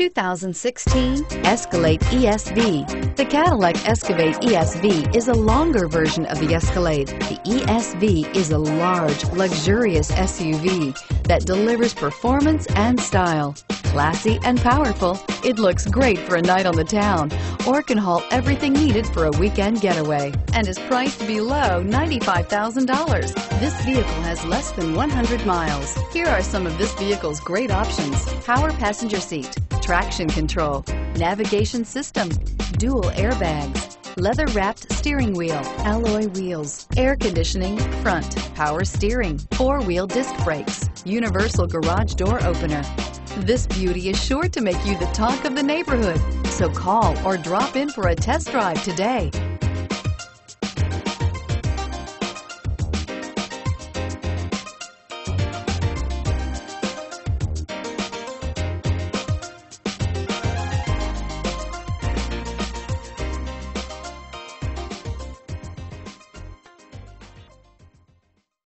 2016 Escalade ESV. The Cadillac Escalade ESV is a longer version of the Escalade. The ESV is a large, luxurious SUV that delivers performance and style. Classy and powerful, it looks great for a night on the town or can haul everything needed for a weekend getaway and is priced below $95,000. This vehicle has less than 100 miles. Here are some of this vehicle's great options. Power passenger seat, traction control, navigation system, dual airbags, leather wrapped steering wheel, alloy wheels, air conditioning, front, power steering, four wheel disc brakes, universal garage door opener. This beauty is sure to make you the talk of the neighborhood. So call or drop in for a test drive today.